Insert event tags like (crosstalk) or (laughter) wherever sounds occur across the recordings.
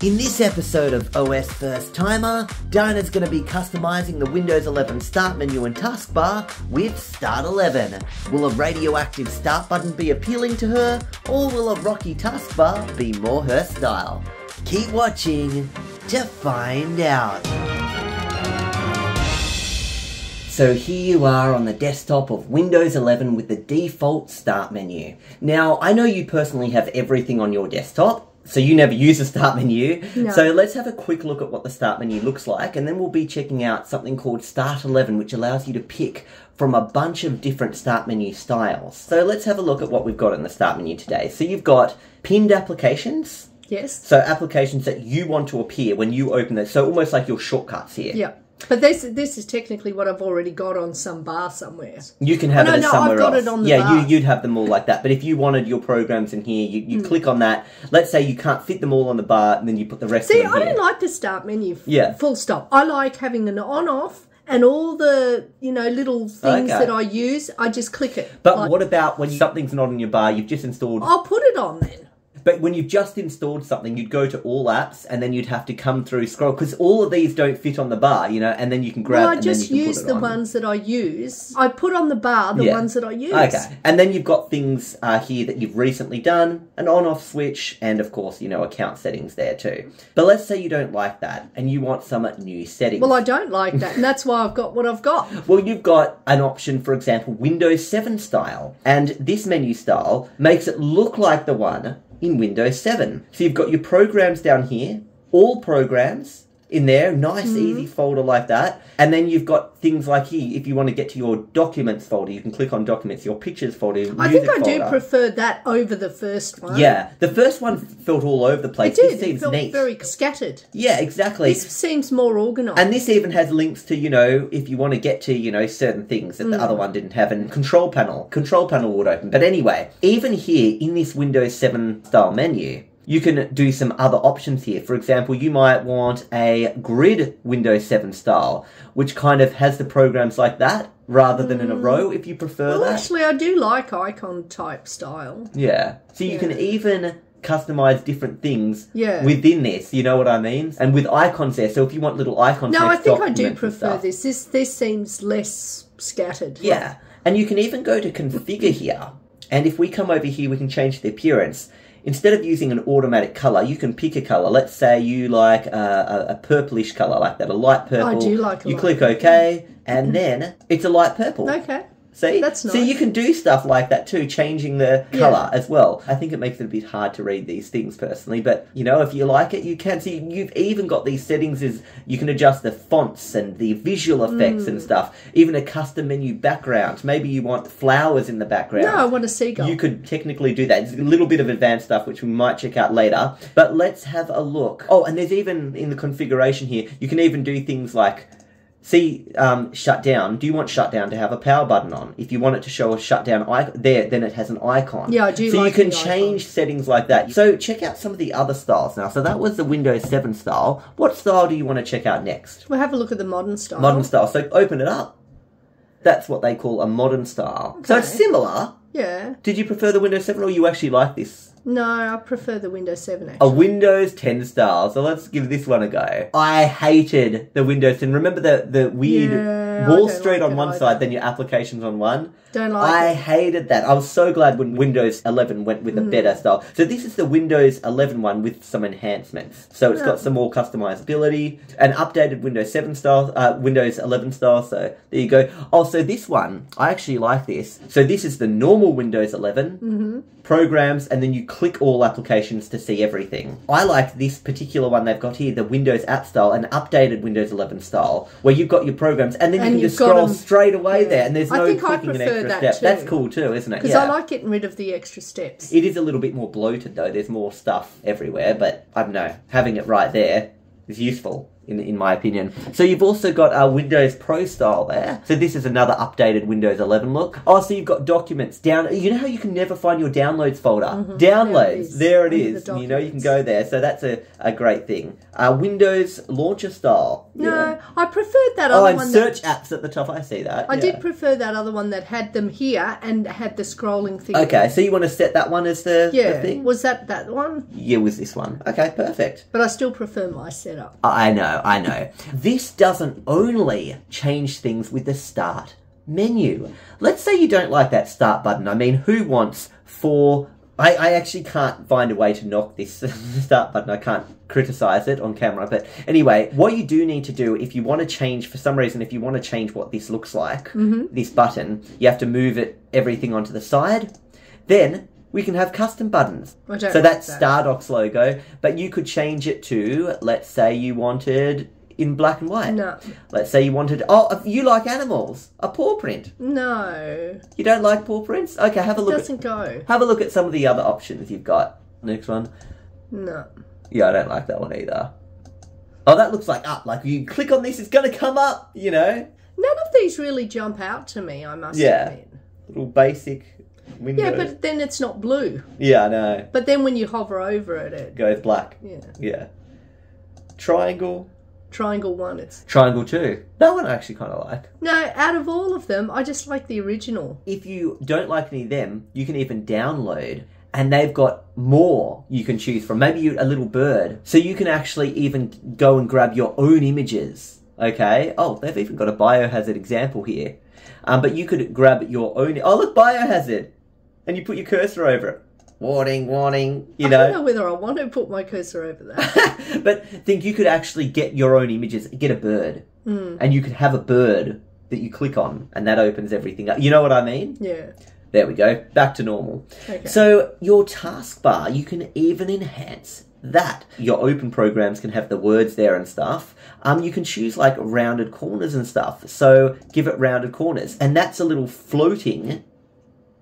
In this episode of OS First Timer, Dinah's going to be customizing the Windows 11 start menu and taskbar with Start 11. Will a radioactive start button be appealing to her, or will a rocky taskbar be more her style? Keep watching to find out. So here you are on the desktop of Windows 11 with the default start menu. Now, I know you personally have everything on your desktop, so you never use the start menu. No. So let's have a quick look at what the start menu looks like, and then we'll be checking out something called Start 11, which allows you to pick from a bunch of different start menu styles. So let's have a look at what we've got in the start menu today. So you've got pinned applications. Yes. So applications that you want to appear when you open it. So almost like your shortcuts here. Yeah. But this this is technically what I've already got on some bar somewhere. You can have Oh, no, it no, I've somewhere got else. it on the yeah, bar. You, you'd have them all like that. But if you wanted your programs in here, you, you hmm. click on that. Let's say you can't fit them all on the bar, and then you put the rest See, of them I don't like the start menu. Yeah. Full stop. I like having an on off and all the you know little things Okay. that I use. I just click it. but Like, what about when something's not on your bar? You've just installed. I'll put it on then. But when you've just installed something, you'd go to all apps, and then you'd have to come through scroll because all of these don't fit on the bar, you know. And then you can grab. Well, I and just then you use the on. ones that I use. I put on the bar the Yeah. ones that I use. Okay, and then you've got things uh, here that you've recently done, an on-off switch, and of course, you know, account settings there too. But let's say you don't like that, and you want some new settings. Well, I don't like that, and that's why I've got what I've got. (laughs) Well, you've got an option, for example, Windows 7 style, and this menu style makes it look like the one in Windows 7. So you've got your programs down here, all programs in there, nice Mm-hmm. easy folder like that, and then you've got things like here, if you want to get to your documents folder, you can click on documents, your pictures folder, I think I do prefer that over the first one. Yeah, the first one felt all over the place. it did. This It felt neat. very scattered. Yeah, exactly. This seems more organised. And this even has links to, you know, if you want to get to, you know, certain things that the other one didn't have. And control panel. Control panel would open. But anyway, even here in this Windows 7 style menu, you can do some other options here. For example, you might want a grid Windows 7 style, which kind of has the programs like that rather than in a row if you prefer well, that. actually, I do like icon type style. Yeah. So you can even customize different things Yeah. within this, you know what I mean? And with icons there, so if you want little icons No, I think I do prefer this. This this seems less scattered. Yeah, and you can even go to configure here, and if we come over here, we can change the appearance. Instead of using an automatic color, you can pick a color. Let's say you like a, a, a purplish color like that, a light purple. I do like a You light click OK, and mm-hmm. then it's a light purple. Okay. See, That's so you can do stuff like that too, changing the Yeah. color as well. I think it makes it a bit hard to read these things personally, but you know, if you like it, you can. See, you've even got these settings is you can adjust the fonts and the visual effects Mm. and stuff. Even a custom menu background. Maybe you want flowers in the background. No, I want a seagull. You could technically do that. It's a little bit of advanced stuff which we might check out later. But let's have a look. Oh, and there's even in the configuration here, you can even do things like see um, shutdown. Do you want shutdown to have a power button on? If you want it to show a shutdown icon there, then it has an icon. Yeah, I do So like you can change settings like that. So check out some of the other styles now. So that was the Windows 7 style. What style do you want to check out next? We'll have a look at the modern style. Modern style. So open it up. That's what they call a modern style. So it's similar. Yeah. Did you prefer the Windows 7 or you actually like this? No, I prefer the Windows 7 A. Windows 10 style. So let's give this one a go. I hated the Windows 10. Remember the, the weird Yeah, I Wall Street like on one either. side, then your applications on one? Don't like I it. hated that. I was so glad when Windows 11 went with a Hmm. better style. So this is the Windows 11 one with some enhancements. So it's Yeah. got some more customizability, an updated Windows 7 style, uh, Windows 11 style. So there you go. Oh, so this one, I actually like this. So this is the normal Windows 11 Mm-hmm. programs, and then you click all applications to see everything. I like this particular one they've got here, the Windows app style, an updated Windows 11 style, where you've got your programs, and then you And can just scroll straight away Yeah. there, and there's no I clicking an extra that step. too. That's cool too, isn't it? Because Yeah. I like getting rid of the extra steps. It is a little bit more bloated though. There's more stuff everywhere, but I don't know. Having it right there is useful. In, in my opinion. So you've also got a Windows Pro style there. So this is another updated Windows 11 look. Oh, so you've got documents down. You know how you can never find your downloads folder? Mm-hmm. Downloads. There it is. Under is. the You know you can go there. So that's a, a great thing. Uh, Windows launcher style. No, Yeah. I preferred that Oh, other and one. search that, apps at the top. I see that. I yeah. did prefer that other one that had them here and had the scrolling thing. Okay, so you want to set that one as the, the Yeah. thing? Was that that one? Yeah, was this one. Okay, perfect. But I still prefer my setup. I know, I know. This doesn't only change things with the start menu. Let's say you don't like that start button. I mean, who wants four... I, I actually can't find a way to knock this (laughs) start button. I can't criticize it on camera. But anyway, what you do need to do if you want to change, for some reason, if you want to change what this looks like, mm-hmm. this button, you have to move it everything onto the side. Then we can have custom buttons. I So that's that. Stardock's logo, but you could change it to, let's say you wanted in black and white. No. Let's say you wanted, oh, uh, you like animals, a paw print. No. You don't like paw prints? Okay, have a look at, Doesn't go. have a look at some of the other options you've got. Next one. No. Yeah, I don't like that one either. Oh, that looks like up. Like you click on this, it's going to come up. You know, None of these really jump out to me, I must Yeah. admit. little basic windows. Yeah, but then it's not blue. yeah, I know. But then when you hover over it, it Goes black. yeah. Yeah. Triangle. Triangle one, it's Triangle two. That one I actually kind of like. no. Out of all of them, I just like the original. if you don't like any of them, you can even download. And they've got more you can choose from. Maybe you, a little bird. So you can actually even go and grab your own images. Okay? Oh, they've even got a biohazard example here. Um, but you could grab your own. Oh, look, biohazard! And you put your cursor over it. Warning, warning, you know. I don't know. know whether I want to put my cursor over that. (laughs) but think you could actually get your own images, get a bird. Hmm. And you could have a bird that you click on, and that opens everything up. You know what I mean? yeah. There we go, back to normal. Okay. So your taskbar, you can even enhance that. Your open programs can have the words there and stuff. Um, you can choose like rounded corners and stuff. So give it rounded corners, and that's a little floating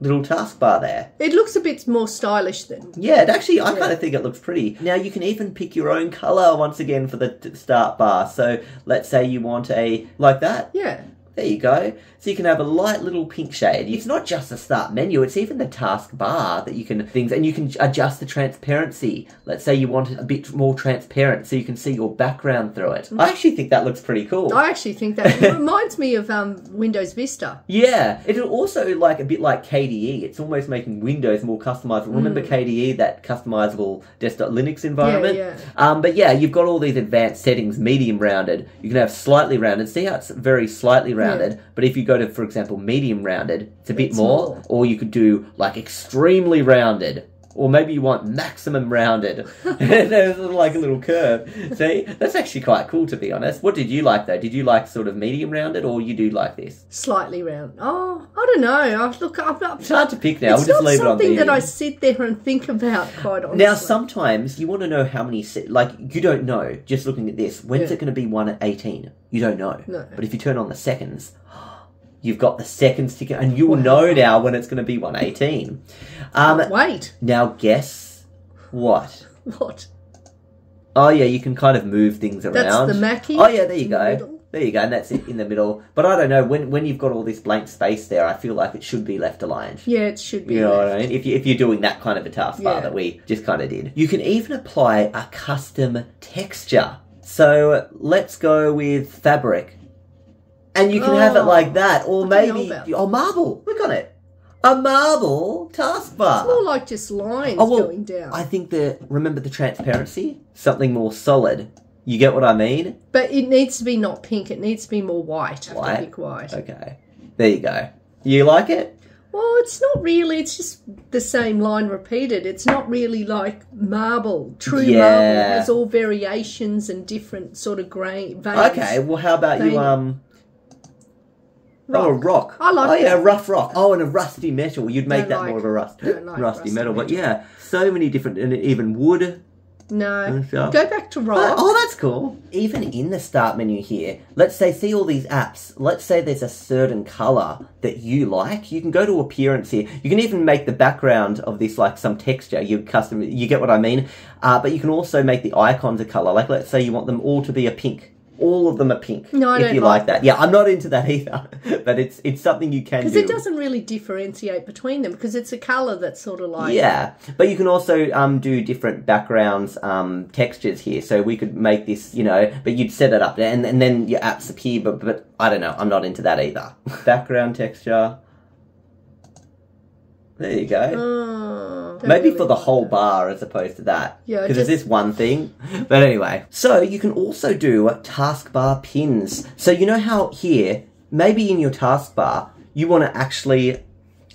little taskbar there. It looks a bit more stylish than Yeah, it actually, I Yeah. kind of think it looks pretty. Now you can even pick your own color once again for the start bar. So let's say you want a like that. yeah. There you go. So you can have a light little pink shade. It's not just the start menu, it's even the task bar that you can things and you can adjust the transparency. Let's say you want it a bit more transparent so you can see your background through it. I actually think that looks pretty cool. I actually think that it (laughs) reminds me of um, Windows Vista. Yeah, it'll also like a bit like KDE. It's almost making Windows more customizable. Remember KDE, that customizable desktop Linux environment? yeah. Um, but yeah, you've got all these advanced settings, medium rounded. You can have slightly rounded. See how it's very slightly rounded. But if you go to, for example, medium rounded, it's a bit It's more. Or you could do like extremely rounded. Or maybe you want maximum rounded. (laughs) (laughs) There's like a little curve. See? That's actually quite cool to be honest. What did you like though? Did you like sort of medium rounded or you do like this? Slightly round. Oh, I don't know. I look, I'm not. It's hard to pick now. it's we'll just not leave it on something that I sit there and think about quite honestly. Now, sometimes you want to know how many, se- like, you don't know just looking at this. When's Yeah. it going to be 1 at 18? You don't know. No. But if you turn on the seconds, you've got the seconds ticket, and you will know now when it's going to be 118. Um, Wait, now, guess what? what? Oh, yeah, you can kind of move things around. That's the Mackie. Oh, yeah, there you in the go. There you go, and that's it in the middle. But I don't know, when, when you've got all this blank space there, I feel like it should be left aligned. Yeah, it should be. You know what I mean? If, you, if you're doing that kind of a taskbar Yeah. that we just kind of did. You can even apply a custom texture. So let's go with fabric. And you can have it Oh, like that. Or I maybe, oh, marble. Look on it. A marble taskbar. It's more like just lines Oh, well, going down. I think the, remember the transparency? Something more solid. You get what I mean? But it needs to be not pink. It needs to be more white. White? Big white. Okay. There you go. You like it? Well, it's not really. It's just the same line repeated. It's not really like marble. True Yeah. marble has all variations and different sort of grain veins. Okay, well, how about you, Vein. Um, um, Oh, a Rock. rock. I like Oh yeah, a rough rock. Oh, and a rusty metal. You'd make Don't that like- more of a rust, like rusty rusty metal. But yeah, so many different, and even wood No. stuff. Go back to Oh, rock. oh, that's cool. Even in the start menu here, let's say, see all these apps. Let's say there's a certain color that you like. You can go to appearance here. You can even make the background of this like some texture. You custom, you get what I mean. Uh, but you can also make the icons a color. Like, let's say you want them all to be a pink. All of them are pink. No, I if don't you like like that. Yeah, I'm not into that (laughs) either. but it's it's something you can do. Because it doesn't really differentiate between them because it's a colour that's sort of like. Yeah, but you can also um, do different backgrounds, um, textures here. So we could make this, you know, but you'd set it up, and and then your apps appear. But but I don't know, I'm not into that either. (laughs) Background texture. There you go. Oh, Maybe really for the whole that. bar as opposed to that. Yeah, Because just- it's this one thing. But anyway. So you can also do taskbar pins. So you know how here, maybe in your taskbar, you want to actually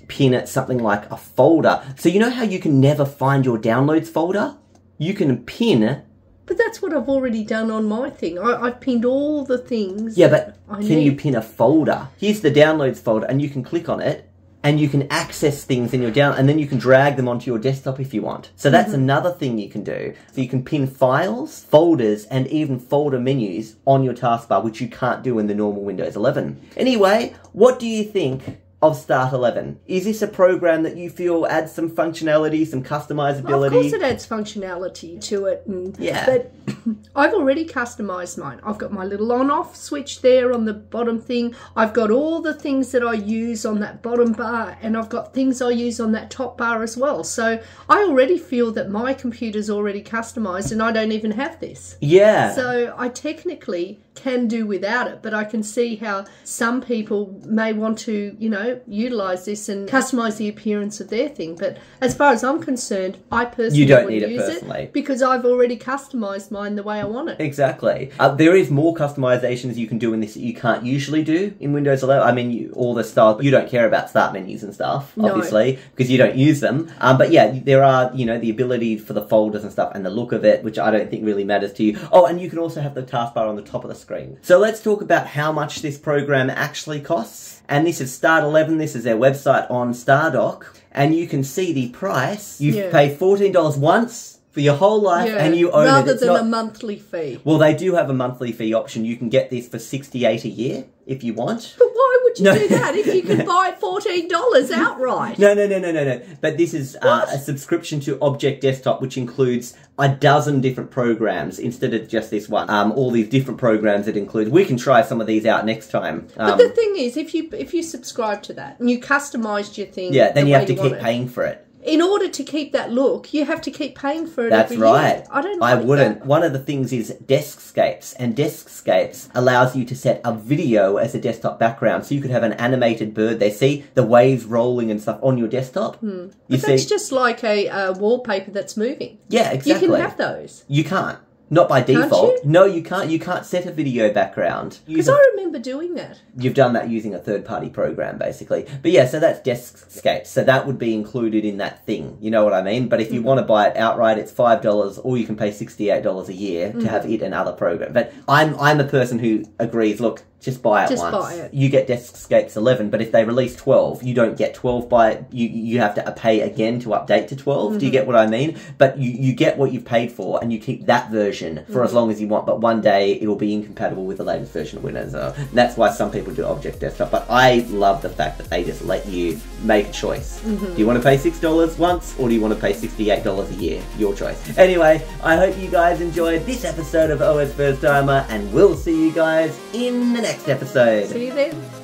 pin it something like a folder. So you know how you can never find your downloads folder? You can pin. But that's what I've already done on my thing. I, I've pinned all the things. Yeah, but I can need. you pin a folder? Here's the downloads folder, and you can click on it. And you can access things in your down, and then you can drag them onto your desktop if you want. So that's mm-hmm. another thing you can do. So you can pin files, folders, and even folder menus on your taskbar, which you can't do in the normal Windows 11. Anyway, what do you think of Start 11? Is this a program that you feel adds some functionality, some customizability? Of course, it adds functionality to it, and Yeah. But (coughs) I've already customised mine. I've got my little on-off switch there on the bottom thing. I've got all the things that I use on that bottom bar, and I've got things I use on that top bar as well. So I already feel that my computer's already customised, and I don't even have this. yeah. So I technically can do without it, but I can see how some people may want to, you know, utilize this and customize the appearance of their thing. But as far as I'm concerned, I personally You don't need it use personally. it because I've already customized mine the way I want it. Exactly. Uh, there is more customizations you can do in this that you can't usually do in Windows 11. I mean, you, all the styles. You don't care about start menus and stuff, No. obviously, because you don't use them. Um, but yeah, there are you know the ability for the folders and stuff, and the look of it, which I don't think really matters to you. Oh, and you can also have the taskbar on the top of the screen. So let's talk about how much this program actually costs. And this is Start 11. This is their website on Stardock, and you can see the price. You Yeah. pay fourteen dollars once. For your whole life, Yeah, and you own rather it. It's than not- a monthly fee. well, they do have a monthly fee option. You can get this for sixty-eight a year if you want. But why would you No. do that if you could (laughs) buy fourteen dollars outright? No, no, no, no, no, no. But this is uh, a subscription to Object Desktop, which includes a dozen different programs instead of just this one. Um, all these different programs it includes. We can try some of these out next time. Um, But the thing is, if you if you subscribe to that and you customized your thing, yeah, then the you have to keep paying for it. In order to keep that look, you have to keep paying for it. That's right. Year. I don't. I like wouldn't. that. One of the things is Deskscapes, and Deskscapes allows you to set a video as a desktop background, so you could have an animated bird They See the waves rolling and stuff on your desktop. You Hmm. But see, that's just like a uh, wallpaper that's moving. yeah, exactly. You can have those. You can't. Not by default. you? No, you can't. You can't set a video background. Use Because I remember doing that. You've done that using a third party program, basically. But yeah, so that's Deskscape. So that would be included in that thing. You know what I mean? But if Mm-hmm. you want to buy it outright, it's five dollars, or you can pay sixty eight dollars a year Mm-hmm. to have it and other programs. But I'm I'm a person who agrees. Look, just buy it Just once. buy it. You get Deskscapes eleven, but if they release twelve, you don't get twelve by you. You have to pay again to update to 12 Mm-hmm. Do you get what I mean? But you you get what you've paid for, and you keep that version for Mm-hmm. as long as you want. But one day it will be incompatible with the latest version of Windows. Uh, and that's why some people do Object Desktop. But I love the fact that they just let you make a choice. Mm-hmm. Do you want to pay six dollars once, or do you want to pay sixty-eight dollars a year? Your choice. Anyway, I hope you guys enjoyed this episode of OS First Timer, and we'll see you guys in the next episode. See you then.